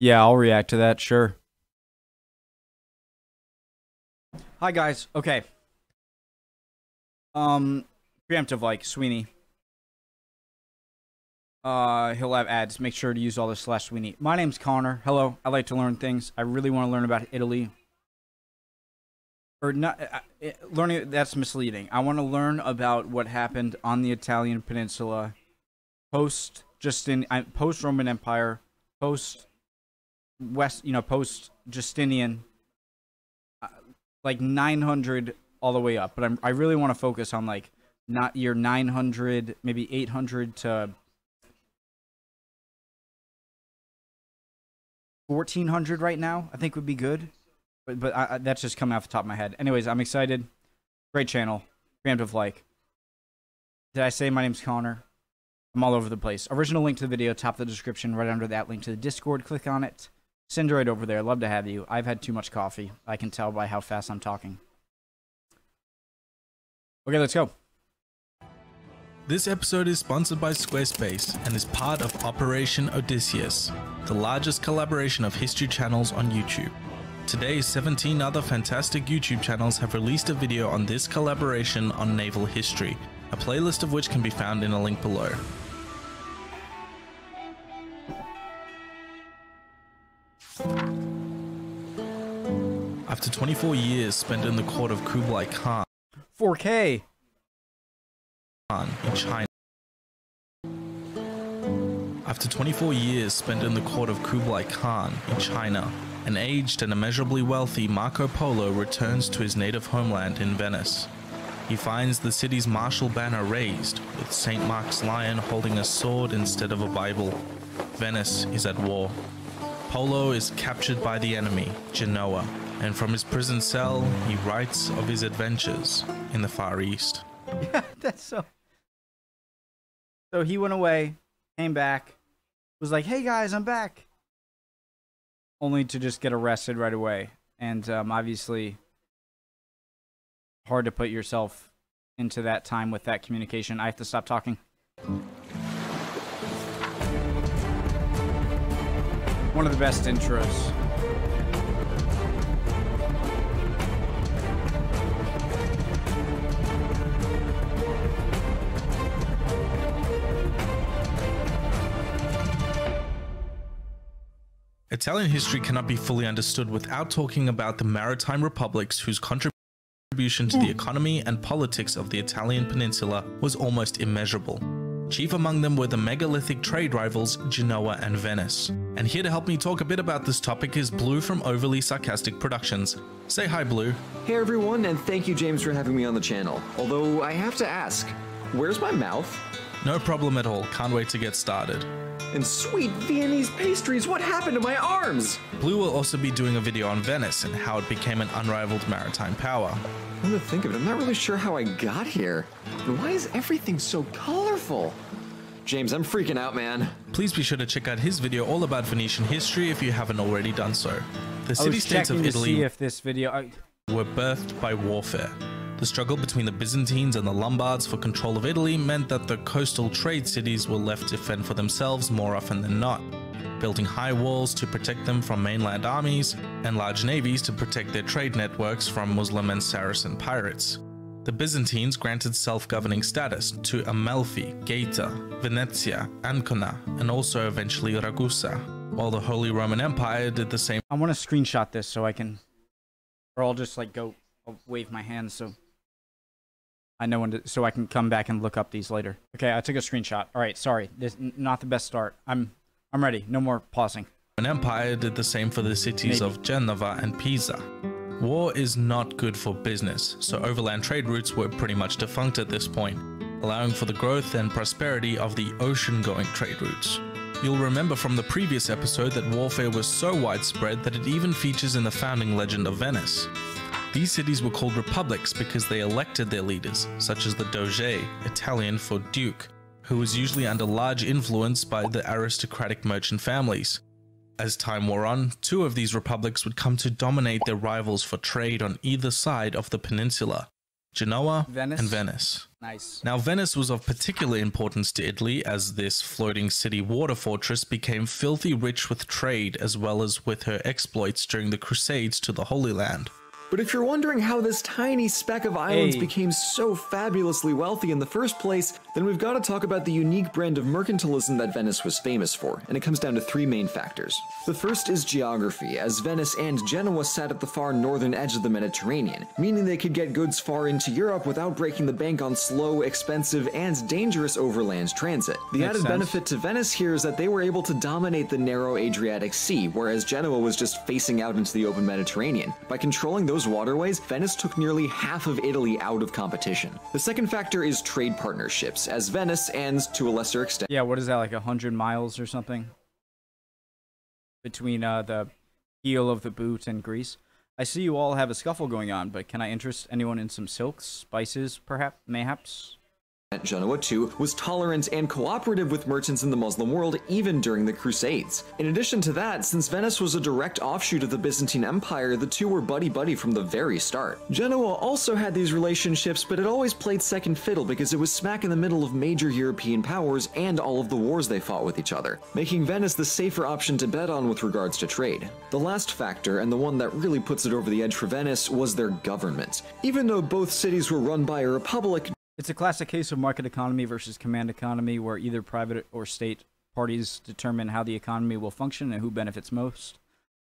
Yeah, I'll react to that, sure. Hi guys. Okay. Um preemptive like Suibhne. Uh he'll have ads. Make sure to use all the slash Suibhne. My name's Connor. Hello. I like to learn things. I really want to learn about Italy. Or not uh, uh, learning that's misleading. I want to learn about what happened on the Italian peninsula post Justin post Roman Empire, post West, you know, post Justinian, uh, like 900 all the way up. But I'm, I really want to focus on like not year 900, maybe 800 to 1400 right now. I think would be good. But but I, I, that's just coming off the top of my head. Anyways, I'm excited. Great channel. Preemptive like. Did I say my name's Connor? I'm all over the place. Original link to the video, top of the description, right under that link to the Discord. Click on it. Send over there. Love to have you. I've had too much coffee. I can tell by how fast I'm talking. Okay, let's go. This episode is sponsored by Squarespace and is part of Operation Odysseus, the largest collaboration of history channels on YouTube. Today, 17 other fantastic YouTube channels have released a video on this collaboration on naval history, a playlist of which can be found in a link below. 24 years spent in the court of Kublai Khan 4K in China. After 24 years spent in the court of Kublai Khan in China, an aged and immeasurably wealthy Marco Polo returns to his native homeland in Venice. He finds the city's martial banner raised, with St. Mark's Lion holding a sword instead of a Bible. Venice is at war. Polo is captured by the enemy, Genoa, and from his prison cell, he writes of his adventures in the Far East. Yeah, that's so. So he went away, came back, was like, "Hey guys, I'm back," only to just get arrested right away. And um, obviously, hard to put yourself into that time with that communication. I have to stop talking. One of the best intros. Italian history cannot be fully understood without talking about the maritime republics whose contribution to the hmm. economy and politics of the Italian peninsula was almost immeasurable. Chief among them were the megalithic trade rivals Genoa and Venice. And here to help me talk a bit about this topic is Blue from Overly Sarcastic Productions. Say hi, Blue. Hey everyone, and thank you, James, for having me on the channel. Although I have to ask, where's my mouth? No problem at all. Can't wait to get started. And sweet Viennese pastries, what happened to my arms? Blue will also be doing a video on Venice and how it became an unrivaled maritime power. Come to think of it, I'm not really sure how I got here. And why is everything so colorful? James, I'm freaking out, man. Please be sure to check out his video all about Venetian history if you haven't already done so. The city-states of Italy if this video I... were birthed by warfare. The struggle between the Byzantines and the Lombards for control of Italy meant that the coastal trade cities were left to fend for themselves more often than not, building high walls to protect them from mainland armies and large navies to protect their trade networks from Muslim and Saracen pirates. The Byzantines granted self-governing status to Amalfi, Gaeta, Venezia, Ancona, and also eventually Ragusa, while the Holy Roman Empire did the same. I want to screenshot this so I can, or I'll just like go, I'll wave my hand so I know when to, so I can come back and look up these later. Okay, I took a screenshot. All right, sorry, this not the best start. I'm I'm ready. No more pausing. An empire did the same for the cities Maybe. of Genova and Pisa. War is not good for business, so overland trade routes were pretty much defunct at this point, allowing for the growth and prosperity of the ocean-going trade routes. You'll remember from the previous episode that warfare was so widespread that it even features in the founding legend of Venice. These cities were called republics because they elected their leaders, such as the Doge, Italian for duke, who was usually under large influence by the aristocratic merchant families. As time wore on, two of these republics would come to dominate their rivals for trade on either side of the peninsula, Genoa Venice. and Venice. Nice. Now, Venice was of particular importance to Italy as this floating city water fortress became filthy rich with trade as well as with her exploits during the Crusades to the Holy Land. But if you're wondering how this tiny speck of islands Hey. became so fabulously wealthy in the first place, then we've got to talk about the unique brand of mercantilism that Venice was famous for, and it comes down to three main factors. The first is geography, as Venice and Genoa sat at the far northern edge of the Mediterranean, meaning they could get goods far into Europe without breaking the bank on slow, expensive, and dangerous overland transit. The Makes added sense. benefit to Venice here is that they were able to dominate the narrow Adriatic Sea, whereas Genoa was just facing out into the open Mediterranean. By controlling those waterways, Venice took nearly half of Italy out of competition. The second factor is trade partnerships, as Venice, and to a lesser extent, Yeah, what is that, like a hundred miles or something? Between uh, the heel of the boot and Greece. I see you all have a scuffle going on, but can I interest anyone in some silks, spices, perhaps, mayhaps? Genoa too was tolerant and cooperative with merchants in the Muslim world even during the Crusades. In addition to that, since Venice was a direct offshoot of the Byzantine Empire, the two were buddy-buddy from the very start. Genoa also had these relationships, but it always played second fiddle because it was smack in the middle of major European powers and all of the wars they fought with each other, making Venice the safer option to bet on with regards to trade. The last factor, and the one that really puts it over the edge for Venice, was their government. Even though both cities were run by a republic, It's a classic case of market economy versus command economy, where either private or state parties determine how the economy will function and who benefits most.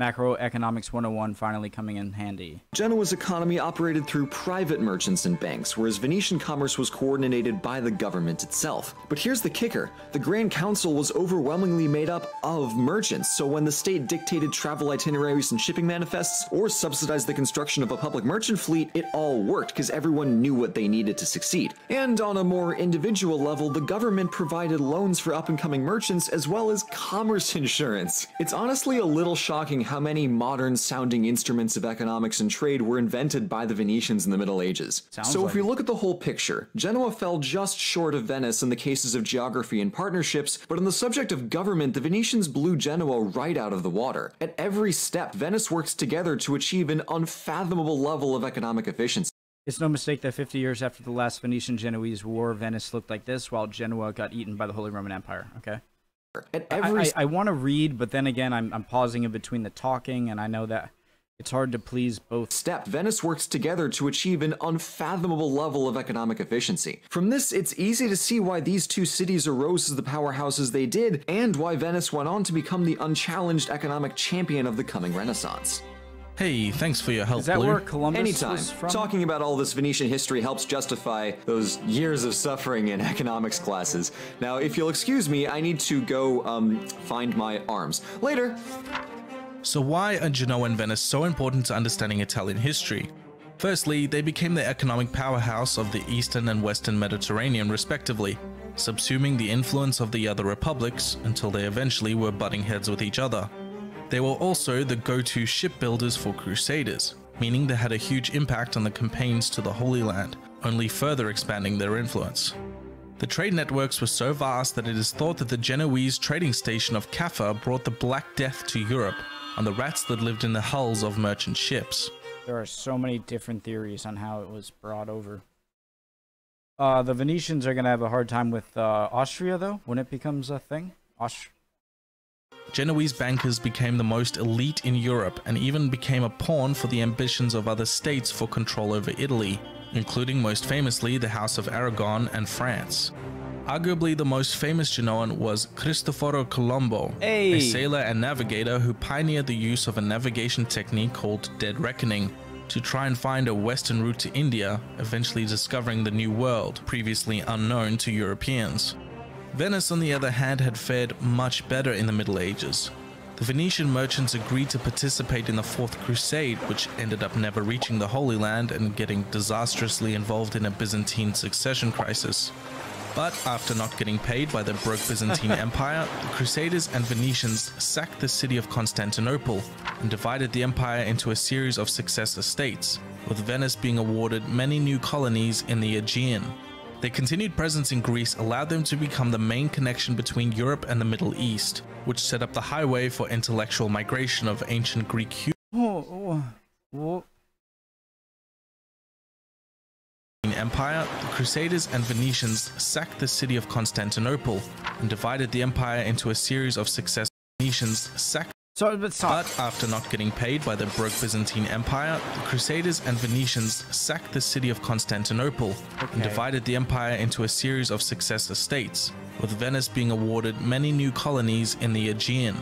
Macroeconomics 101 finally coming in handy. Genoa's economy operated through private merchants and banks, whereas Venetian commerce was coordinated by the government itself. But here's the kicker the Grand Council was overwhelmingly made up of merchants, so when the state dictated travel itineraries and shipping manifests, or subsidized the construction of a public merchant fleet, it all worked because everyone knew what they needed to succeed. And on a more individual level, the government provided loans for up and coming merchants as well as commerce insurance. It's honestly a little shocking how many modern sounding instruments of economics and trade were invented by the Venetians in the Middle Ages. Sounds so like if we look at the whole picture, Genoa fell just short of Venice in the cases of geography and partnerships, but on the subject of government, the Venetians blew Genoa right out of the water. At every step, Venice works together to achieve an unfathomable level of economic efficiency. It's no mistake that 50 years after the last Venetian Genoese war, Venice looked like this, while Genoa got eaten by the Holy Roman Empire. Okay. At I, I, I want to read, but then again, I'm, I'm pausing in between the talking, and I know that it's hard to please both. step, Venice works together to achieve an unfathomable level of economic efficiency. From this, it's easy to see why these two cities arose as the powerhouses they did, and why Venice went on to become the unchallenged economic champion of the coming Renaissance. Hey, thanks for your help, Is that Blue. where Columbus Anytime. was from? Talking about all this Venetian history helps justify those years of suffering in economics classes. Now, if you'll excuse me, I need to go um, find my arms. Later. So why are Genoa and Venice so important to understanding Italian history? Firstly, they became the economic powerhouse of the eastern and western Mediterranean respectively, subsuming the influence of the other republics until they eventually were butting heads with each other. They were also the go-to shipbuilders for crusaders, meaning they had a huge impact on the campaigns to the Holy Land, only further expanding their influence. The trade networks were so vast that it is thought that the Genoese trading station of Caffa brought the Black Death to Europe on the rats that lived in the hulls of merchant ships. There are so many different theories on how it was brought over. Uh, the Venetians are gonna have a hard time with uh, Austria, though, when it becomes a thing. Aust- Genoese bankers became the most elite in Europe and even became a pawn for the ambitions of other states for control over Italy, including most famously the House of Aragon and France. Arguably the most famous Genoan was Cristoforo Colombo, Hey. a sailor and navigator who pioneered the use of a navigation technique called dead reckoning to try and find a western route to India, eventually discovering the New World, previously unknown to Europeans. Venice, on the other hand, had fared much better in the Middle Ages. The Venetian merchants agreed to participate in the Fourth Crusade, which ended up never reaching the Holy Land and getting disastrously involved in a Byzantine succession crisis. But after not getting paid by the broke Byzantine Empire, the Crusaders and Venetians sacked the city of Constantinople and divided the empire into a series of successor states, with Venice being awarded many new colonies in the Aegean. Their continued presence in Greece allowed them to become the main connection between Europe and the Middle East, which set up the highway for intellectual migration of ancient Greek. Empire, the Crusaders and Venetians sacked the city of Constantinople and divided the empire into a series of successive Venetians sacked So, but but after not getting paid by the broke Byzantine Empire, the Crusaders and Venetians sacked the city of Constantinople and divided the empire into a series of successor states, with Venice being awarded many new colonies in the Aegean.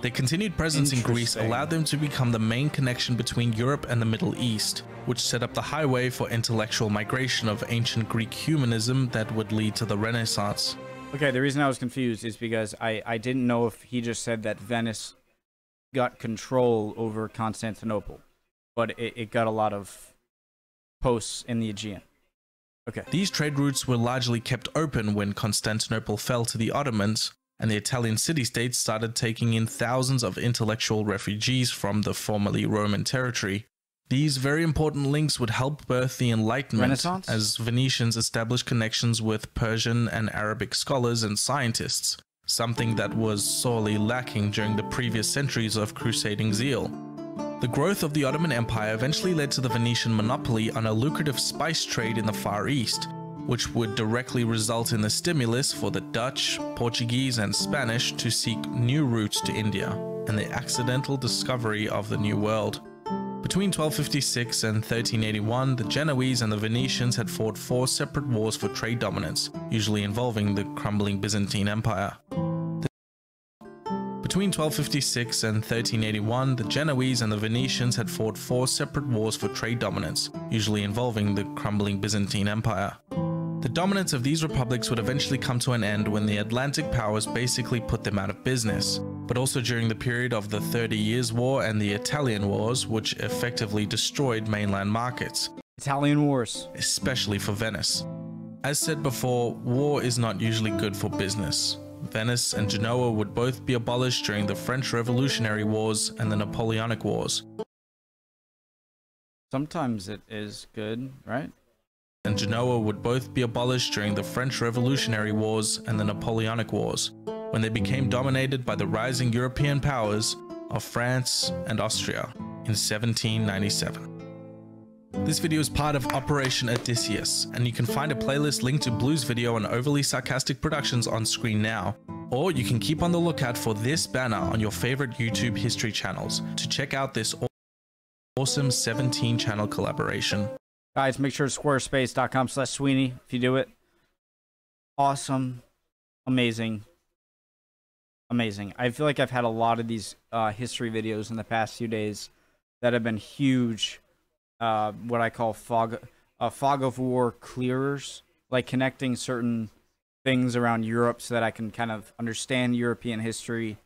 Their continued presence in Greece allowed them to become the main connection between Europe and the Middle East, which set up the highway for intellectual migration of ancient Greek humanism that would lead to the Renaissance. Okay, the reason I was confused is because I, I didn't know if he just said that Venice got control over Constantinople, but it, it got a lot of posts in the Aegean. Okay. These trade routes were largely kept open when Constantinople fell to the Ottomans, and the Italian city states started taking in thousands of intellectual refugees from the formerly Roman territory. These very important links would help birth the Enlightenment as Venetians established connections with Persian and Arabic scholars and scientists, something that was sorely lacking during the previous centuries of crusading zeal. The growth of the Ottoman Empire eventually led to the Venetian monopoly on a lucrative spice trade in the Far East, which would directly result in the stimulus for the Dutch, Portuguese, and Spanish to seek new routes to India, and the accidental discovery of the New World. Between 1256 and 1381, the Genoese and the Venetians had fought four separate wars for trade dominance, usually involving the crumbling Byzantine Empire. Between 1256 and 1381, the Genoese and the Venetians had fought four separate wars for trade dominance, usually involving the crumbling Byzantine Empire. The dominance of these republics would eventually come to an end when the Atlantic powers basically put them out of business, but also during the period of the Thirty Years' War and the Italian Wars, which effectively destroyed mainland markets, Italian Wars. especially for Venice. As said before, war is not usually good for business. Venice and Genoa would both be abolished during the French Revolutionary Wars and the Napoleonic Wars, Sometimes it is good, right? and Genoa would both be abolished during the French Revolutionary Wars and the Napoleonic Wars, when they became dominated by the rising European powers of France and Austria in 1797. This video is part of Operation Odysseus, and you can find a playlist linked to Blue's video on Overly Sarcastic Productions on screen now. Or you can keep on the lookout for this banner on your favorite YouTube history channels to check out this awesome 17 channel collaboration. Guys, make sure to squarespace.com slash Suibhne if you do it. Awesome. Amazing. Amazing. I feel like I've had a lot of these uh, history videos in the past few days that have been huge, uh, what I call fog, uh, fog of war clearers, like connecting certain things around Europe so that I can kind of understand European history.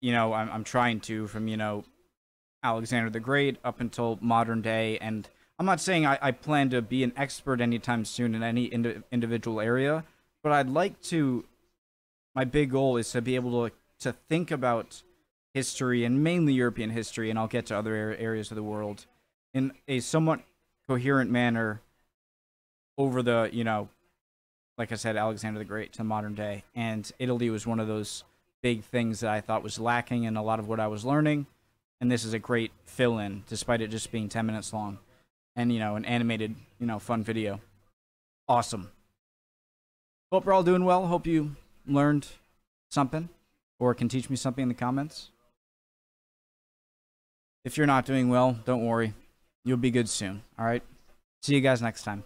You know, I'm, I'm trying to from, you know, Alexander the Great up until modern day. And I'm not saying I, I plan to be an expert anytime soon in any indi- individual area, but I'd like to. My big goal is to be able to to think about history and mainly European history, and I'll get to other areas of the world in a somewhat coherent manner over the you know, like I said, Alexander the Great to modern day, and Italy was one of those big things that I thought was lacking in a lot of what I was learning. And this is a great fill-in despite it just being 10 minutes long. And you know an animated you know fun video. Awesome. Hope we're all doing well. Hope you learned something or can teach me something in the comments. If you're not doing well don't worry you'll be good soon. All right? See you guys next time